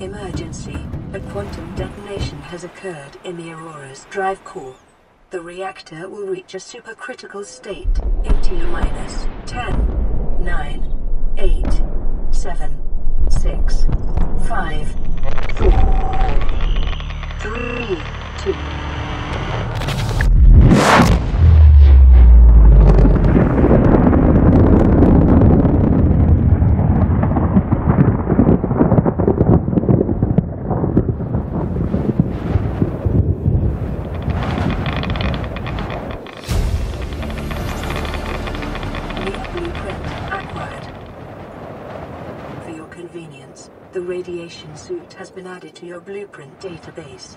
Emergency. A quantum detonation has occurred in the Aurora's drive core. The reactor will reach a supercritical state. In T minus 10, 9, 8, 7, 6, 5, 4, 3, 2, Blueprint acquired. For your convenience, the radiation suit has been added to your blueprint database.